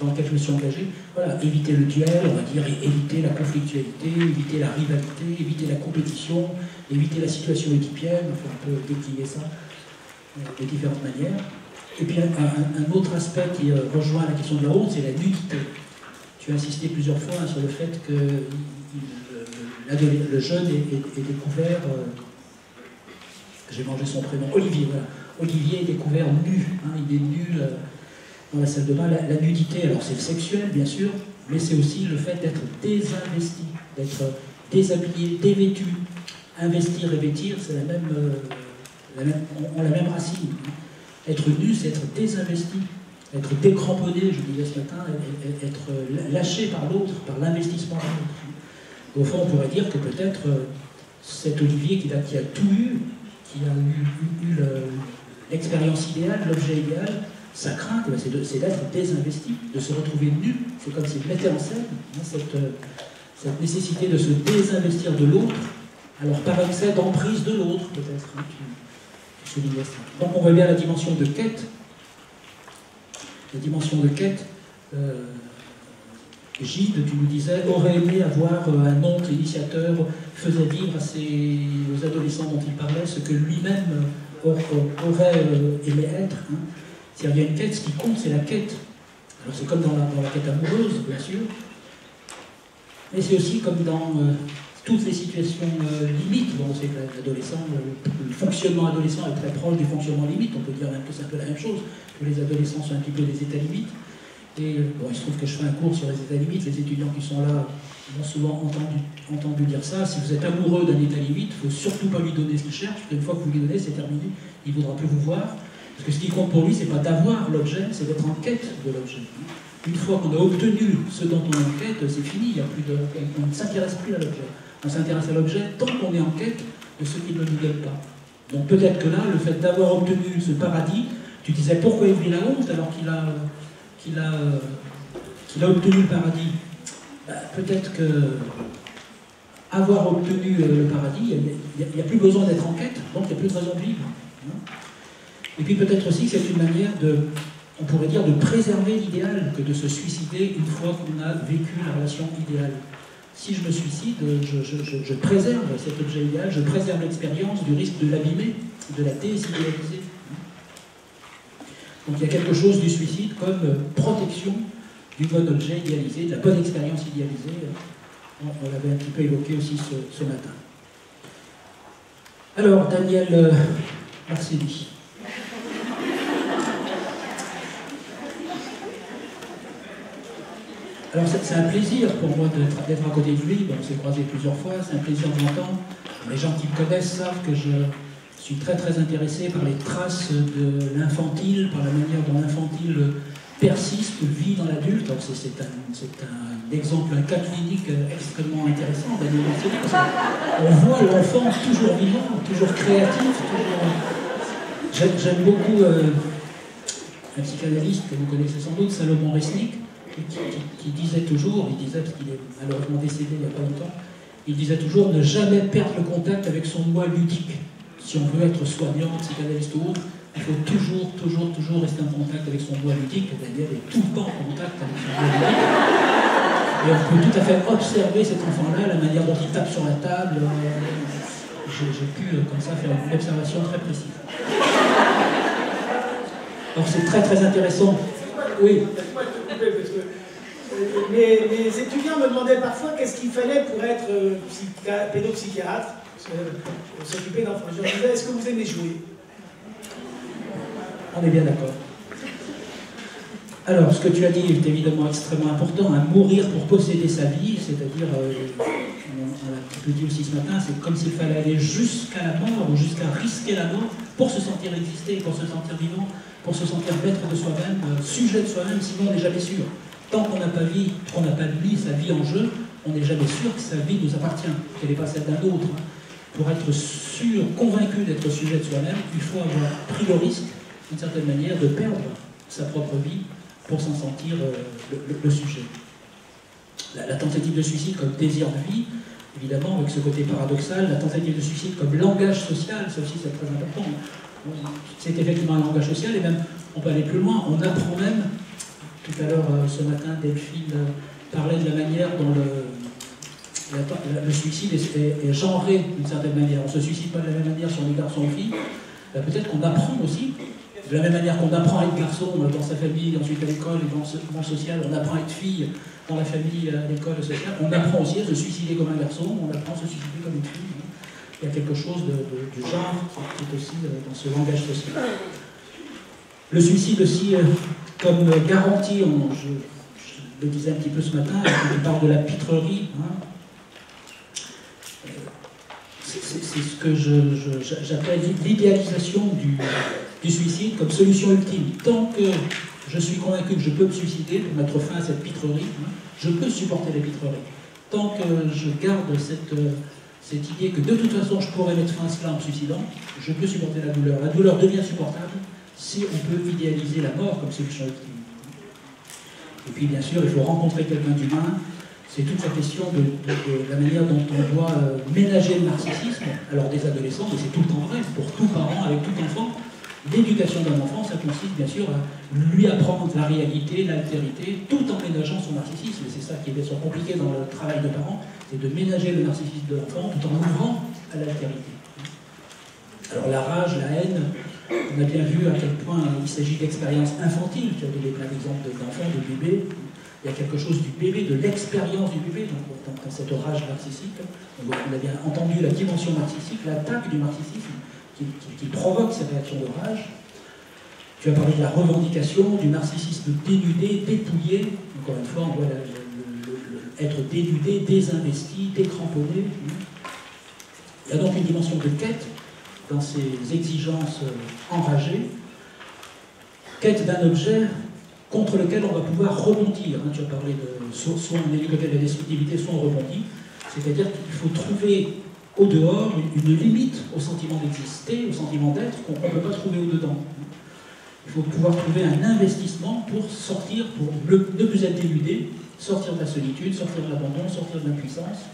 dans lequel je me suis engagé. Voilà, éviter le duel, on va dire éviter la conflictualité, éviter la rivalité, éviter la compétition, éviter la situation équipienne, on peut décliner ça de différentes manières. Et puis un autre aspect qui rejoint la question de la honte, c'est la nudité tu as insisté plusieurs fois sur le fait que le, jeune est, découvert, euh, j'ai mangé son prénom, Olivier, voilà. Olivier est découvert nu, hein, il est nu euh, dans la salle de bain. La, nudité, alors c'est sexuel, bien sûr, mais c'est aussi le fait d'être désinvesti, d'être déshabillé, dévêtu. Investir et vêtir, c'est la même, euh, la même, la même racine. Être nu, c'est être désinvesti être décramponné, je disais ce matin, être lâché par l'autre, par l'investissement de l'autre. Au fond, on pourrait dire que peut-être euh, cet Olivier qui a, tout eu, qui a eu, l'expérience idéale, l'objet idéal, sa crainte, eh c'est d'être désinvesti, de se retrouver nu. C'est comme s'il mettait en scène hein, euh, cette, nécessité de se désinvestir de l'autre, alors par excès d'emprise de l'autre, peut-être. Hein, Donc on voit bien la dimension de quête la dimension de quête. Euh, Gide, tu nous disais, aurait aimé avoir euh, un oncle initiateur, faisait vivre à ses, aux adolescents dont il parlait ce que lui-même aurait euh, aimé être. Hein. Il y a une quête, ce qui compte, c'est la quête. Alors c'est comme dans la, quête amoureuse, bien sûr, mais c'est aussi comme dans toutes les situations limites. Bon, que l'adolescent, le, fonctionnement adolescent est très proche du fonctionnement limite, on peut dire même que c'est un peu la même chose les adolescents sont un petit peu des états limites. Et bon, il se trouve que je fais un cours sur les états limites. Les étudiants qui sont là ont souvent entendu, entendu dire ça. Si vous êtes amoureux d'un état limite, il ne faut surtout pas lui donner ce qu'il cherche. Une fois que vous lui donnez, c'est terminé. Il ne voudra plus vous voir. Parce que ce qui compte pour lui, ce n'est pas d'avoir l'objet, c'est d'être en quête de l'objet. Une fois qu'on a obtenu ce dont on est en quête, c'est fini. Il y a plus de, on ne s'intéresse plus à l'objet. On s'intéresse à l'objet tant qu'on est en quête de ce qu'il ne nous donne pas. Donc peut-être que là, le fait d'avoir obtenu ce paradis, tu disais pourquoi il vit la honte alors qu'il a, a, a obtenu le paradis? Bah, Peut-être que avoir obtenu euh, le paradis, il n'y a, plus besoin d'être en quête, donc il n'y a plus de raison de vivre. Hein. Et puis peut-être aussi que c'est une manière de, on pourrait dire, de préserver l'idéal que de se suicider une fois qu'on a vécu la relation idéale. Si je me suicide, je, préserve cet objet idéal, je préserve l'expérience du risque de l'abîmer, de la désidéaliser. Donc il y a quelque chose du suicide comme protection du bon objet idéalisé, de la bonne expérience idéalisée. On, l'avait un petit peu évoqué aussi ce, matin. Alors, Daniel euh, Marcelli. C'est un plaisir pour moi d'être à côté de lui, on s'est croisé plusieurs fois, c'est un plaisir de. Les gens qui me connaissent savent que je suis très très intéressé par les traces de l'infantile, par la manière dont l'infantile persiste, vit dans l'adulte. C'est un, exemple, un cas clinique extrêmement intéressant On voit l'enfant toujours vivant, toujours créatif. J'aime beaucoup euh, un psychanalyste que vous connaissez sans doute, Salomon Resnick, qui, disait toujours, il disait, parce qu'il est malheureusement décédé il n'y a pas longtemps, il disait toujours ne jamais perdre le contact avec son moi ludique. Si on veut être soignant, psychanalyste ou autre, il faut toujours, toujours, toujours rester en contact avec son moi ludique. Daniel est tout le temps en contact avec son moi ludique. Et on peut tout à fait observer cet enfant-là, la manière dont il tape sur la table. J'ai pu, euh, comme ça, faire une observation très précise. Alors c'est très très intéressant. Oui. Mes, étudiants me demandaient parfois qu'est-ce qu'il fallait pour être euh, pédopsychiatre, euh, s'occuper d'enfants. Je leur disais, est-ce que vous aimez jouer? On est bien d'accord. Alors, ce que tu as dit est évidemment extrêmement important, à mourir pour posséder sa vie, c'est-à-dire, euh, on, l'a un petit peu dit aussi ce matin, c'est comme s'il fallait aller jusqu'à la mort ou jusqu'à risquer la mort pour se sentir exister, pour se sentir vivant, pour se sentir maître de soi-même, sujet de soi-même, sinon on n'est jamais sûr. Tant qu'on n'a pas, vu, qu'on n'a pas mis sa vie en jeu, on n'est jamais sûr que sa vie nous appartient, qu'elle n'est pas celle d'un autre. Pour être sûr, convaincu d'être sujet de soi-même, il faut avoir pris le risque, d'une certaine manière, de perdre sa propre vie pour s'en sentir euh, le, sujet. La, tentative de suicide comme désir de vie, évidemment, avec ce côté paradoxal, la tentative de suicide comme langage social, ça aussi c'est très important. C'est effectivement un langage social, et même, on peut aller plus loin, on apprend même tout à l'heure, euh, ce matin, Delphine euh, parlait de la manière dont le, suicide est, genré d'une certaine manière. On ne se suicide pas de la même manière sur les garçons ou filles. Euh, peut-être qu'on apprend aussi, de la même manière qu'on apprend à être garçon dans sa famille, ensuite à l'école et dans le social, on apprend à être fille dans la famille, à l'école sociale, on apprend aussi à se suicider comme un garçon, on apprend à se suicider comme une fille. Il y a quelque chose du genre qui est aussi dans ce langage social. Le suicide aussi, comme garantie, je, le disais un petit peu ce matin, je parle de la pitrerie. Hein. C'est ce que j'appelle l'idéalisation du, suicide comme solution ultime. Tant que je suis convaincu que je peux me suicider pour mettre fin à cette pitrerie, hein, je peux supporter la pitrerie. Tant que je garde cette, cette idée que de toute façon je pourrais mettre fin à cela en me suicidant, je peux supporter la douleur. La douleur devient supportable si on peut idéaliser la mort comme solution ultime. Et puis bien sûr, il faut rencontrer quelqu'un d'humain. C'est toute la question de, la manière dont on doit euh, ménager le narcissisme. Alors des adolescents, mais c'est tout le temps vrai, pour tout parent, avec tout enfant. L'éducation d'un enfant, ça consiste bien sûr à lui apprendre la réalité, l'altérité, tout en ménageant son narcissisme. Et c'est ça qui est bien sûr compliqué dans le travail de parents, c'est de ménager le narcissisme de l'enfant tout en ouvrant à l'altérité. Alors la rage, la haine, on a bien vu à quel point il s'agit d'expériences infantiles. Tu as donné plein d'exemples d'enfants, de bébés. Il y a quelque chose du bébé, de l'expérience du bébé dans, cette rage narcissique. On a bien entendu la dimension narcissique, l'attaque du narcissisme qui, provoque ces réactions de rage. Tu as parlé de la revendication, du narcissisme dénudé, dépouillé. Encore une fois, on voit être dénudé, désinvesti, décramponné. Il y a donc une dimension de quête dans ses exigences euh, enragées, quête d'un objet contre lequel on va pouvoir rebondir. Hein, tu as parlé de soit on est du côté de la destructivité, soit on rebondit. C'est-à-dire qu'il faut trouver au dehors une, limite au sentiment d'exister, au sentiment d'être, qu'on ne peut pas trouver au dedans. Il faut pouvoir trouver un investissement pour sortir, pour ne plus être déludé, sortir de la solitude, sortir de l'abandon, sortir de l'impuissance,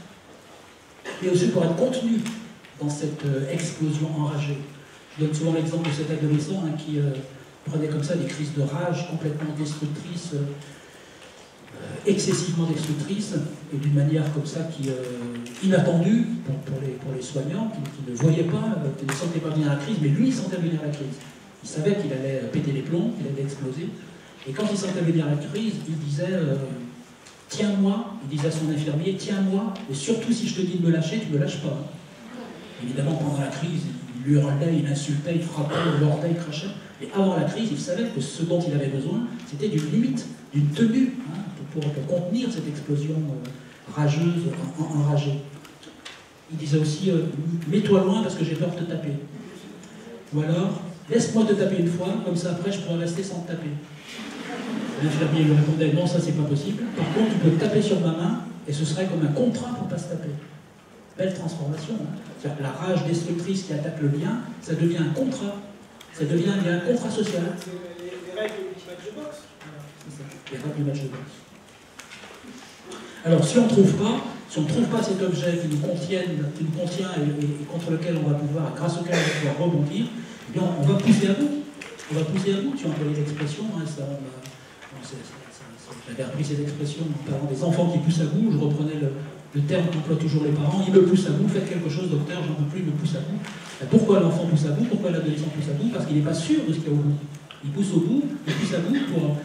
et aussi pour être contenu dans cette euh, explosion enragée. Je donne souvent l'exemple de cet adolescent hein, qui euh, prenait comme ça des crises de rage complètement destructrices, euh, excessivement destructrices, et d'une manière comme ça qui inattendue pour, les, pour, les, soignants, qui, ne voyaient pas, qui ne sentaient pas venir la crise, mais lui il sentait venir la crise. Il savait qu'il allait péter les plombs, qu'il allait exploser. Et quand il sentait venir la crise, il disait euh, Tiens-moi, il disait à son infirmier Tiens-moi, et surtout si je te dis de me lâcher, tu ne me lâches pas. Évidemment, pendant la crise, il hurlait, il insultait, il frappait, il mordait, il crachait. Mais avant la crise, il savait que ce dont il avait besoin, c'était d'une limite, d'une tenue, hein, pour, contenir cette explosion euh, rageuse, enragée. Il disait aussi euh, Mets-toi loin parce que j'ai peur de te taper. Ou alors Laisse-moi te taper une fois, comme ça après je pourrais rester sans te taper. L'infirmier lui répondait Non, ça c'est pas possible. Par contre, tu peux taper sur ma main et ce serait comme un contrat pour pas se taper. Belle transformation. Hein. la rage destructrice qui attaque le bien, ça devient un contrat. Ça devient un contrat social. Les règles du match de boxe. Alors, si on ne trouve pas, si on trouve pas cet objet qui nous, contienne, qui nous contient et, contre lequel on va pouvoir, grâce auquel on va pouvoir rebondir, eh bien, on va pousser à bout. On va pousser à bout. Tu as employé l'expression, hein, ça, j'avais appris cette expression en parlant des enfants qui poussent à bout. Je reprenais le, terme qu'emploient toujours les parents. Ils me poussent à bout, faites quelque chose, docteur, j'en peux plus, il me pousse à bout. Pourquoi l'enfant pousse à bout? Pourquoi l'adolescent pousse à bout? Parce qu'il n'est pas sûr de ce qu'il y a au bout. Il pousse au bout, il pousse à bout pour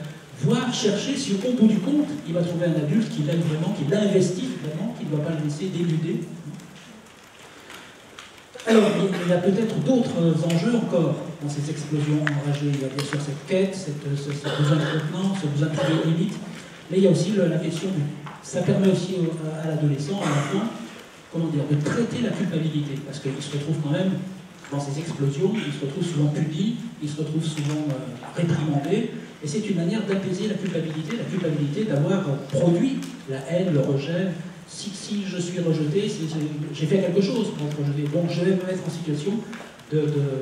voir, chercher si au bout du compte, il va trouver un adulte qui l'aime vraiment, qui l'investit vraiment, qui ne doit pas le laisser dénuder. Alors, il y a peut-être d'autres enjeux encore dans ces explosions enragées. Il y a bien sûr cette quête, ce, besoin de contenance, ce besoin de trouver une limite, mais il y a aussi la question du. Ça permet aussi à l'adolescent, à l'enfant, comment dire, de traiter la culpabilité, parce qu'il se retrouve quand même dans ces explosions, il se retrouve souvent puni, il se retrouve souvent euh, réprimandé, et c'est une manière d'apaiser la culpabilité, la culpabilité d'avoir produit la haine, le rejet. Si, je suis rejeté, j'ai fait quelque chose pour être rejeté, donc je vais me mettre en situation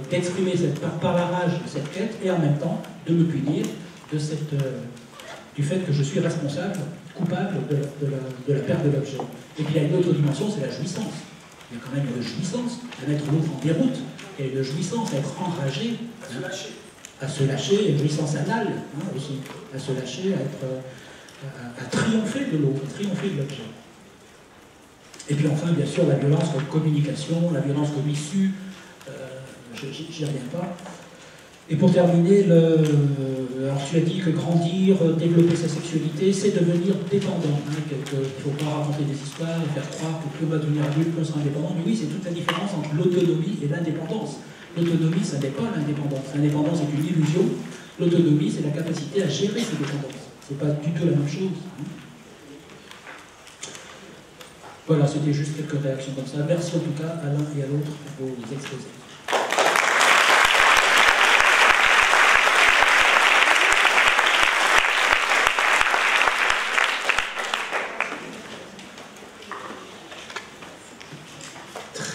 d'exprimer de, par, la rage cette quête et en même temps de me punir de cette, euh, du fait que je suis responsable, coupable de, de la, perte de l'objet. Et puis il y a une autre dimension, c'est la jouissance. Il y a quand même une jouissance à mettre l'autre en déroute. Il y a une jouissance à être enragé. À se lâcher à se lâcher, une jouissance anale hein, aussi, à se lâcher, à, être, euh, à, triompher de l'eau, à triompher de l'objet. Et puis enfin, bien sûr, la violence comme communication, la violence comme issue, euh, j'y reviens pas. Et pour terminer, alors tu as dit que grandir, développer sa sexualité, c'est devenir dépendant. Hein, il ne faut pas raconter des histoires et faire croire que plus on va devenir adulte, plus on sera indépendant. Mais oui, c'est toute la différence entre l'autonomie et l'indépendance. L'autonomie, ça n'est pas l'indépendance. L'indépendance est une illusion. L'autonomie, c'est la capacité à gérer ses dépendances. Ce n'est pas du tout la même chose. Voilà, c'était juste quelques réactions comme ça. Merci en tout cas à l'un et à l'autre pour vos exposés.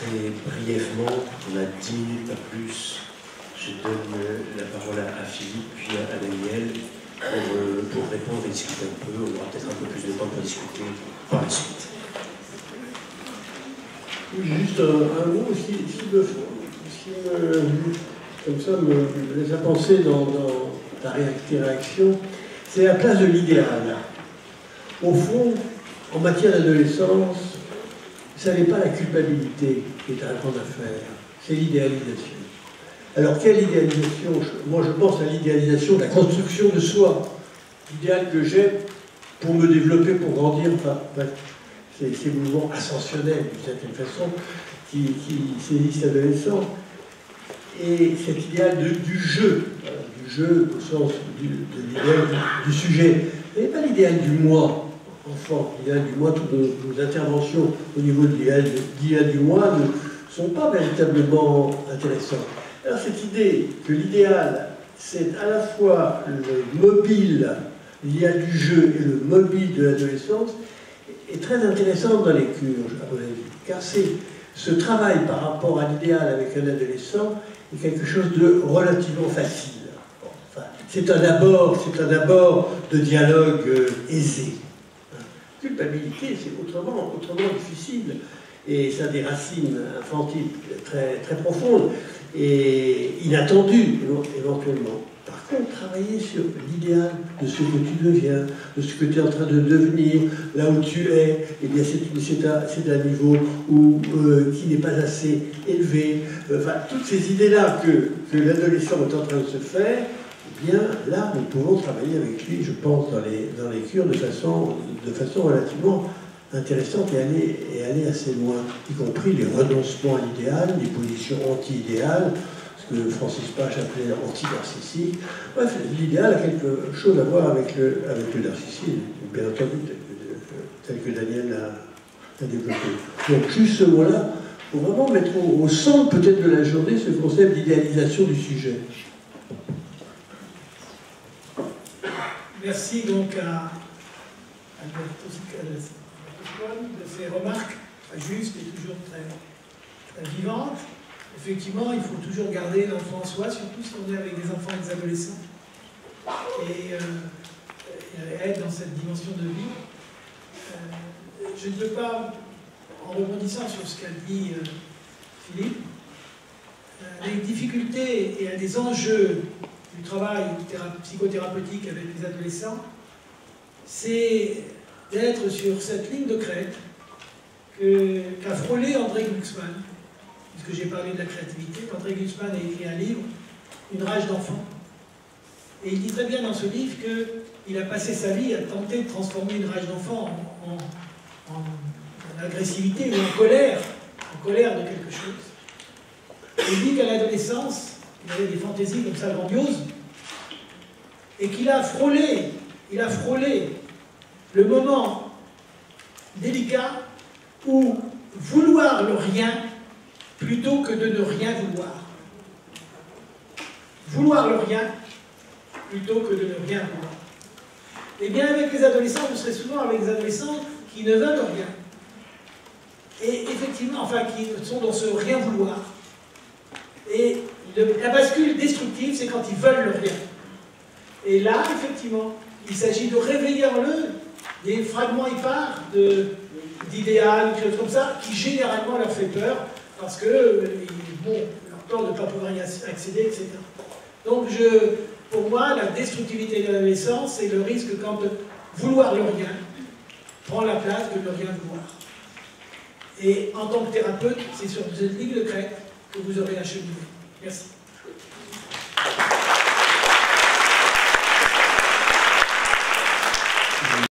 Brièvement, on a 10 minutes, pas plus. Je donne la parole à, Philippe, puis à, Daniel, euh, pour, répondre et discuter un peu. On aura peut-être un peu plus de temps pour discuter par la suite. Juste un, mot, si, si, me, comme ça, me, laisse à penser dans, ta réaction, c'est la place de l'idéal. Au fond, en matière d'adolescence, ce n'est pas la culpabilité qui est un grande affaire, c'est l'idéalisation. Alors, quelle idéalisation? Moi, je pense à l'idéalisation de la construction de soi. L'idéal que j'ai pour me développer, pour grandir, enfin, c'est ces mouvements ascensionnels, d'une certaine façon, qui, qui saisissent l'adolescent. Et cet idéal du jeu, du jeu au sens de l'idéal du, sujet, ce n'est pas l'idéal du moi, enfant, l'idéal du moi, toutes nos, interventions au niveau de l'idéal du moi ne sont pas véritablement intéressantes. Alors cette idée que l'idéal, c'est à la fois le mobile, l'idéal du jeu et le mobile de l'adolescence, est très intéressante dans les cures, à mon avis, car c'est ce travail par rapport à l'idéal avec un adolescent est quelque chose de relativement facile. c'est un abord, c'est un abord de dialogue euh, aisé culpabilité, c'est autrement, autrement difficile. Et ça a des racines infantiles très, très profondes et inattendues éventuellement. Par contre, travailler sur l'idéal de ce que tu deviens, de ce que tu es en train de devenir, là où tu es, eh bien c'est un, niveau où, euh, qui n'est pas assez élevé. Enfin, toutes ces idées-là que, que l'adolescent est en train de se faire, eh bien là, nous pouvons travailler avec lui, je pense, dans les, dans les cures de façon, de façon relativement intéressante et aller, et aller assez loin, y compris les renoncements à l'idéal, les positions anti-idéales, ce que Francis Pache appelait anti-narcissique. Bref, l'idéal a quelque chose à voir avec le, avec le narcissisme, bien entendu, tel que, Daniel a, développé. Donc, juste ce mot-là, pour vraiment mettre au, centre peut-être de la journée ce concept d'idéalisation du sujet. Merci donc à Alberto de ces remarques justes et toujours très, vivantes. Effectivement, il faut toujours garder l'enfant en soi, surtout si on est avec des enfants et des adolescents, et, euh, être dans cette dimension de vie. Euh, je ne peux pas, en rebondissant sur ce qu'a dit euh, Philippe, les difficultés et des enjeux du travail psychothérapeutique avec les adolescents, c'est d'être sur cette ligne de crête qu'a frôlé André Glucksmann, puisque j'ai parlé de la créativité. André Glucksmann a écrit un livre, Une rage d'enfant. Et il dit très bien dans ce livre qu'il a passé sa vie à tenter de transformer une rage d'enfant en, agressivité ou en colère, en colère de quelque chose. il dit qu'à l'adolescence, il avait des fantaisies comme ça grandioses, et qu'il a frôlé, il a frôlé le moment délicat où vouloir le rien plutôt que de ne rien vouloir. Vouloir le rien plutôt que de ne rien vouloir. Eh bien, avec les adolescents, vous serez souvent avec des adolescents qui ne veulent rien. Et effectivement, enfin, qui sont dans ce rien vouloir. Et la bascule destructive, c'est quand ils veulent le rien. Et là, effectivement, il s'agit de réveiller en eux des fragments épars d'idéal, quelque chose comme ça, qui généralement leur fait peur, parce que, euh, bon, leur peur de ne pas pouvoir y accéder, etc. Donc, pour moi, la destructivité de l'adolescence, c'est le risque quand vouloir le rien prend la place de ne rien vouloir. Et en tant que thérapeute, c'est sur cette ligne de crête que vous aurez acheminé. Yes.